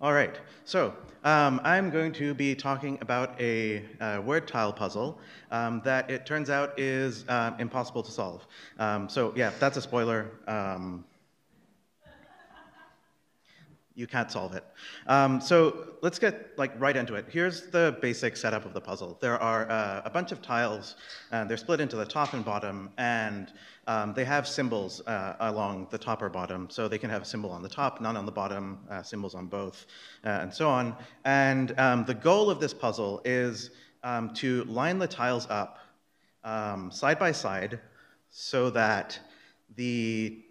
All right, so um, I'm going to be talking about a uh, word tile puzzle um, that it turns out is uh, impossible to solve. Um, so yeah, that's a spoiler. You can't solve it. Um, so let's get like right into it. Here's the basic setup of the puzzle. There are uh, a bunch of tiles, and they're split into the top and bottom, and um, they have symbols uh, along the top or bottom. So they can have a symbol on the top, none on the bottom, uh, symbols on both, uh, and so on. And um, the goal of this puzzle is um, to line the tiles up um, side by side so that the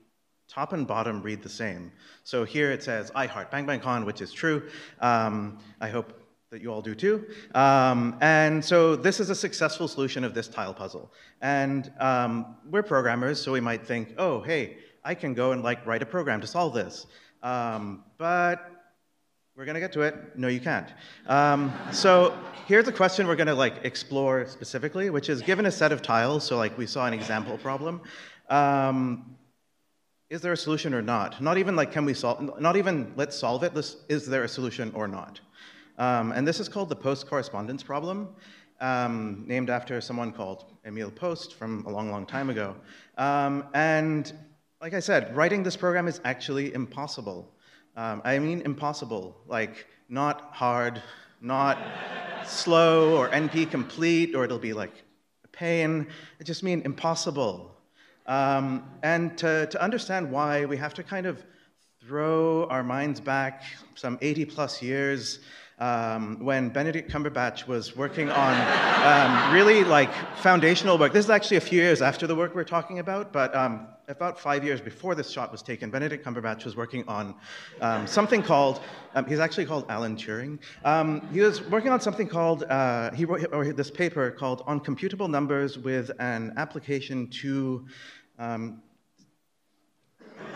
top and bottom read the same. So here it says, I heart Bang Bang Con, which is true. Um, I hope that you all do too. Um, and so this is a successful solution of this tile puzzle. And um, we're programmers, so we might think, oh, hey, I can go and like write a program to solve this. Um, but we're gonna get to it. No, you can't. Um, so here's a question we're gonna like explore specifically, which is given a set of tiles, so like we saw an example problem, um, is there a solution or not? Not even like, can we solve, not even let's solve it, let's, is there a solution or not? Um, and this is called the post-correspondence problem, um, named after someone called Emil Post from a long, long time ago. Um, and like I said, writing this program is actually impossible. Um, I mean impossible, like not hard, not slow or NP complete, or it'll be like a pain. I just mean impossible. Um, and to, to understand why, we have to kind of throw our minds back some 80 plus years um, when Benedict Cumberbatch was working on um, really like foundational work. This is actually a few years after the work we're talking about, but um, about five years before this shot was taken, Benedict Cumberbatch was working on um, something called, um, he's actually called Alan Turing. Um, he was working on something called, uh, he wrote or this paper called On Computable Numbers with an Application to um,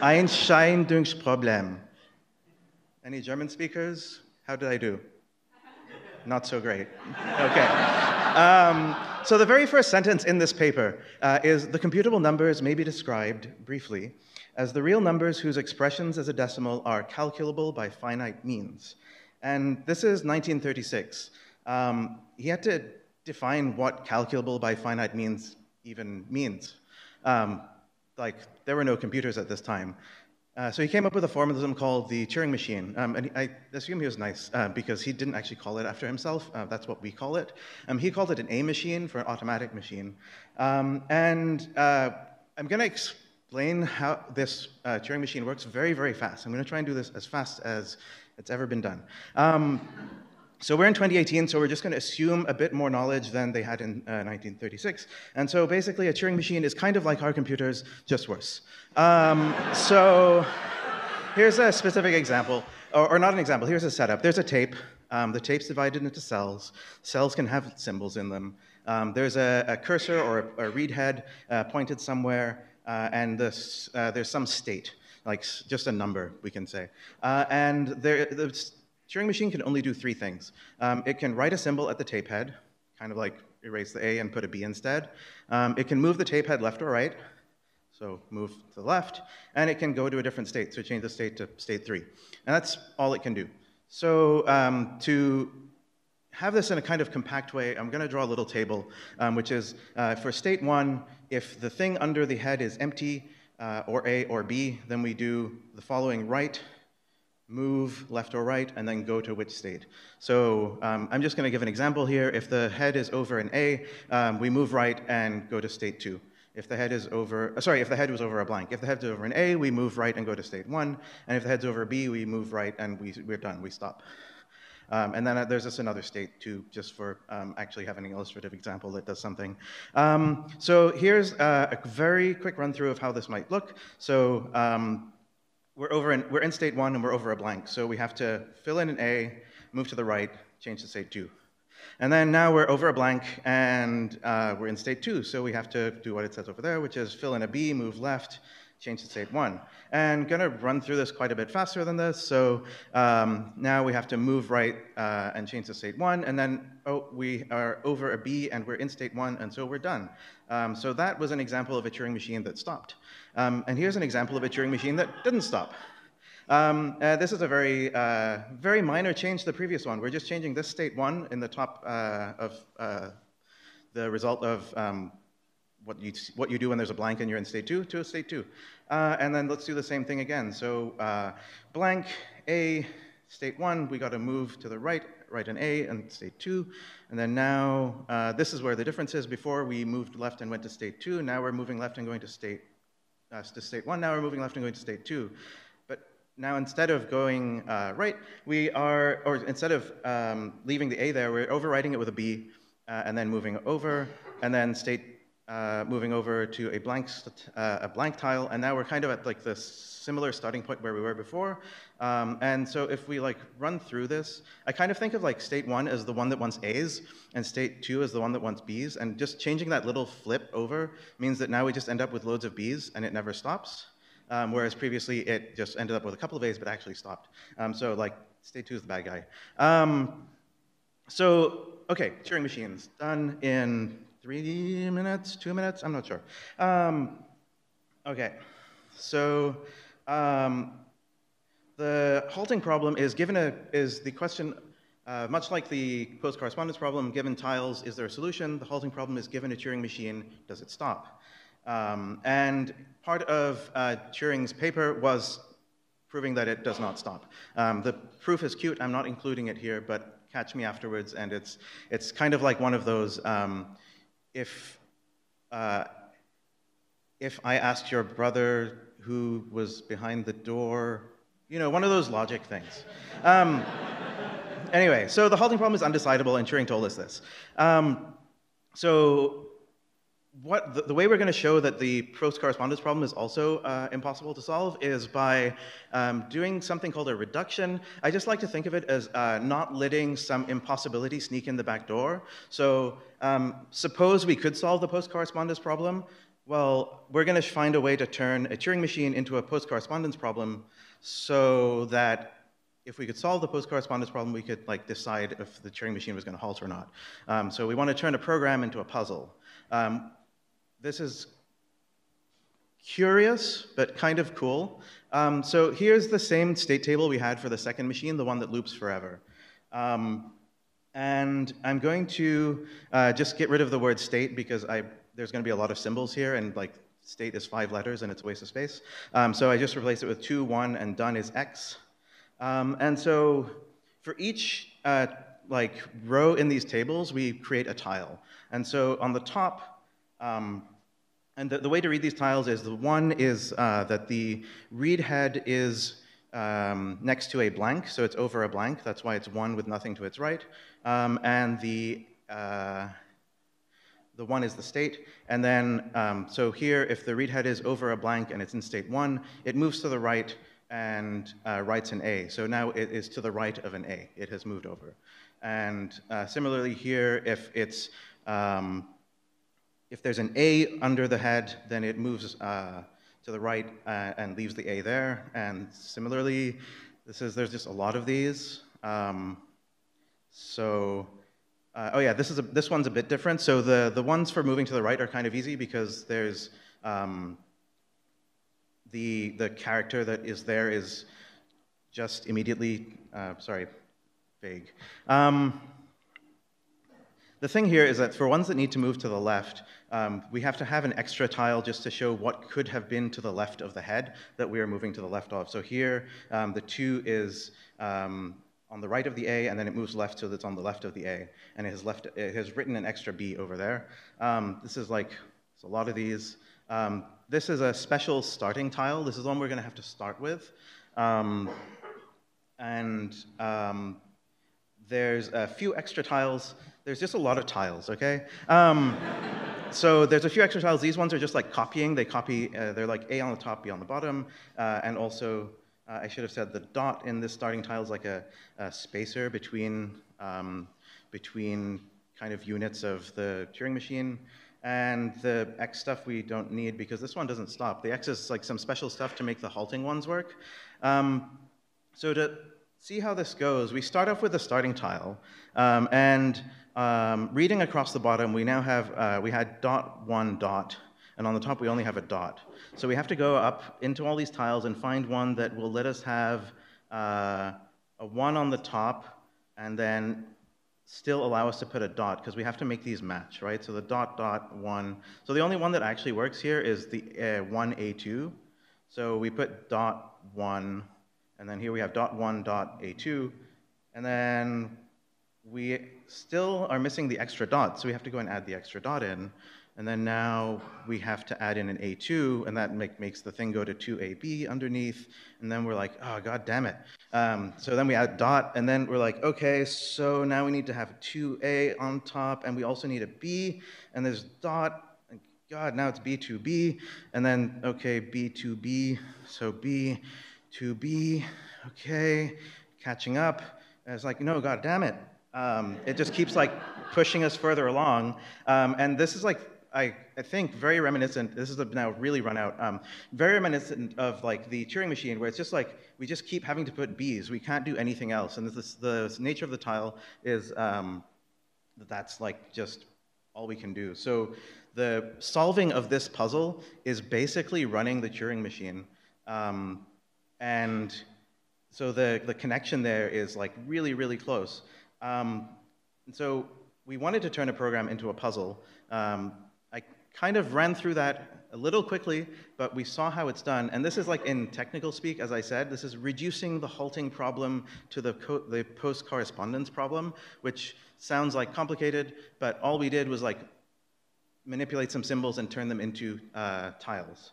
Entscheidungsproblem. Any German speakers? How did I do? Not so great. Okay. Um, so the very first sentence in this paper uh, is the computable numbers may be described briefly as the real numbers whose expressions as a decimal are calculable by finite means. And this is 1936. Um, he had to define what calculable by finite means even means. Um, like, there were no computers at this time. Uh, so he came up with a formalism called the Turing machine. Um, and I assume he was nice uh, because he didn't actually call it after himself. Uh, that's what we call it. Um, he called it an A machine for an automatic machine. Um, and uh, I'm going to explain how this uh, Turing machine works very, very fast. I'm going to try and do this as fast as it's ever been done. So we're in 2018, so we're just going to assume a bit more knowledge than they had in uh, 1936. And so basically, a Turing machine is kind of like our computers, just worse. Um, so here's a specific example, or, or, not an example, here's a setup. There's a tape. Um, the tape's divided into cells. Cells can have symbols in them. Um, there's a, a, cursor or a, a read head uh, pointed somewhere, uh, and this, uh, there's some state, like just a number, we can say. Uh, and there, the Turing machine can only do three things. Um, it can write a symbol at the tape head, kind of like erase the A and put a B instead. Um, it can move the tape head left or right, so move to the left, and it can go to a different state, so change the state to state three. And that's all it can do. So um, to have this in a kind of compact way, I'm going to draw a little table, um, which is uh, for state one, if the thing under the head is empty, uh, or A or B, then we do the following right, move left or right, and then go to which state. So um, I'm just going to give an example here. If the head is over an A, um, we move right and go to state two. If the head is over, uh, sorry, if the head was over a blank. If the head's over an A, we move right and go to state one. And if the head's over B, we move right and we, we're done, we stop. Um, and then uh, there's just another state too, just for um, actually having an illustrative example that does something. Um, so here's uh, a very quick run through of how this might look. So um, we're over in, we're in state one and we're over a blank. So we have to fill in an A, move to the right, change to state two. And then now we're over a blank and uh, we're in state two. So we have to do what it says over there, which is fill in a B, move left, change to state one. And gonna run through this quite a bit faster than this. So um, now we have to move right uh, and change to state one. And then, oh, we are over a B and we're in state one, and so we're done. Um, so that was an example of a Turing machine that stopped. Um, and here's an example of a Turing machine that didn't stop. Um, uh, this is a very, uh, very minor change to the previous one. We're just changing this state one in the top uh, of uh, the result of um, what, you, what you do when there's a blank and you're in state two to a state two. Uh, and then let's do the same thing again. So uh, blank A, state one, we got to move to the right, write an A and state two. And then now, uh, this is where the difference is. Before we moved left and went to state two. Now we're moving left and going to state, uh, to state one. Now we're moving left and going to state two. But now instead of going uh, right, we are, or instead of um, leaving the A there, we're overwriting it with a B uh, and then moving over and then state uh, moving over to a blank, uh, a blank tile, and now we're kind of at like this similar starting point where we were before. Um, and so if we like run through this, I kind of think of like state one as the one that wants A's, and state two as the one that wants B's, and just changing that little flip over means that now we just end up with loads of B's, and it never stops. Um, whereas previously it just ended up with a couple of A's, but actually stopped. Um, so like state two is the bad guy. Um, so okay, Turing machines done in three minutes, two minutes, I'm not sure. Um, okay, so um, the halting problem is given a, is the question, uh, much like the post-correspondence problem, given tiles, is there a solution? The halting problem is given a Turing machine, does it stop? Um, and part of uh, Turing's paper was proving that it does not stop. Um, the proof is cute, I'm not including it here, but catch me afterwards, and it's, it's kind of like one of those, um, if, uh, if I asked your brother who was behind the door, you know, one of those logic things. Um, anyway, so the halting problem is undecidable, and Turing told us this. Um, so what the, the, way we're going to show that the post-correspondence problem is also uh, impossible to solve is by um, doing something called a reduction. I just like to think of it as uh, not letting some impossibility sneak in the back door. So um, suppose we could solve the post-correspondence problem. Well, we're going to find a way to turn a Turing machine into a post-correspondence problem so that if we could solve the post-correspondence problem, we could like decide if the Turing machine was going to halt or not. Um, so we want to turn a program into a puzzle. Um, this is curious, but kind of cool. Um, so here's the same state table we had for the second machine, the one that loops forever. Um, and I'm going to uh, just get rid of the word state because I, there's going to be a lot of symbols here, and like state is five letters and it's a waste of space. Um, so I just replace it with two, one, and done is x. Um, and so for each uh, like row in these tables, we create a tile. And so on the top, um, and the, the, way to read these tiles is the one is uh, that the read head is um, next to a blank, so it's over a blank. That's why it's one with nothing to its right. Um, and the uh, the one is the state. And then, um, so here, if the read head is over a blank and it's in state one, it moves to the right and uh, writes an A. So now it is to the right of an A. It has moved over. And uh, similarly here, if it's um, if there's an A under the head, then it moves uh, to the right uh, and leaves the A there. And similarly, this is, there's just a lot of these. Um, so, uh, oh yeah, this, is a, this one's a bit different. So the, the ones for moving to the right are kind of easy because there's um, the, the character that is there is just immediately, uh, sorry, vague. Um, the thing here is that for ones that need to move to the left, um, we have to have an extra tile just to show what could have been to the left of the head that we are moving to the left of. So here, um, the 2 is um, on the right of the A, and then it moves left so that's on the left of the A. And it has, left, it has written an extra B over there. Um, this is like, it's a lot of these. Um, this is a special starting tile. This is one we're going to have to start with. Um, and there's a few extra tiles there's just a lot of tiles, okay? Um, so there's a few extra tiles. These ones are just like copying. They copy, uh, they're like A on the top, B on the bottom. Uh, and also, uh, I should have said the dot in this starting tile is like a, a spacer between, um, between kind of units of the Turing machine. And the X stuff we don't need because this one doesn't stop. The X is like some special stuff to make the halting ones work. Um, so to see how this goes, we start off with the starting tile. Um, and um, reading across the bottom, we now have, uh, we had dot one dot, and on the top we only have a dot. So we have to go up into all these tiles and find one that will let us have uh, a 1 on the top, and then still allow us to put a dot because we have to make these match, right? So the dot, dot, 1. So the only one that actually works here is the uh, 1A2. So we put dot 1, and then here we have dot 1, dot A2, and then we still are missing the extra dot, so we have to go and add the extra dot in. And then now we have to add in an A2, and that make, makes the thing go to 2AB underneath. And then we're like, oh, god damn it. Um, so then we add dot, and then we're like, okay, so now we need to have 2A on top, and we also need a B, and there's dot. God, now it's B2B, and then, okay, B2B, so B, 2B, okay, catching up. And it's like, no, god damn it. Um, it just keeps like pushing us further along. Um, and this is like I, I, think very reminiscent, this is now really run out, um, very reminiscent of like the Turing machine where it's just like, we just keep having to put Bs, we can't do anything else. And this, the nature of the tile is um, that's like just all we can do. So the solving of this puzzle is basically running the Turing machine. Um, and so the, the connection there is like really, really close. Um, and so we wanted to turn a program into a puzzle. Um, I kind of ran through that a little quickly, but we saw how it's done. And this is like in technical speak, as I said, this is reducing the halting problem to the, the post correspondence problem, which sounds like complicated, but all we did was like manipulate some symbols and turn them into uh, tiles.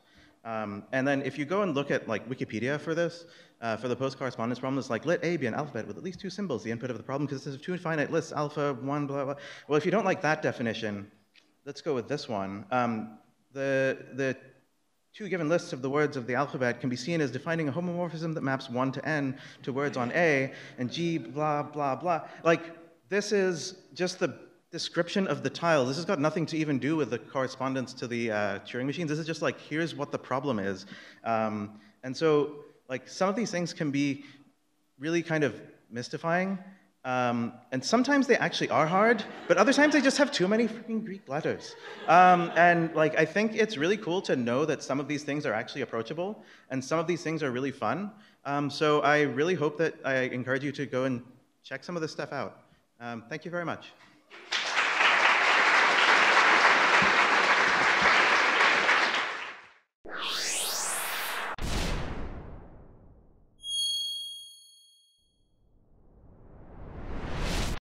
Um, and then if you go and look at like Wikipedia for this, uh, for the post correspondence problem, it's like let A be an alphabet with at least two symbols, the input of the problem, this is two finite lists, alpha, one, blah, blah. Well, if you don't like that definition, let's go with this one. Um, the, the two given lists of the words of the alphabet can be seen as defining a homomorphism that maps 1 to n to words on A, and G, blah, blah, blah. Like, this is just the description of the tiles. This has got nothing to even do with the correspondence to the uh, Turing machines. This is just like, here's what the problem is. Um, and so, like, some of these things can be really kind of mystifying. Um, and sometimes they actually are hard, but other times they just have too many freaking Greek letters. Um, and like, I think it's really cool to know that some of these things are actually approachable, and some of these things are really fun. Um, so I really hope that I encourage you to go and check some of this stuff out. Um, thank you very much.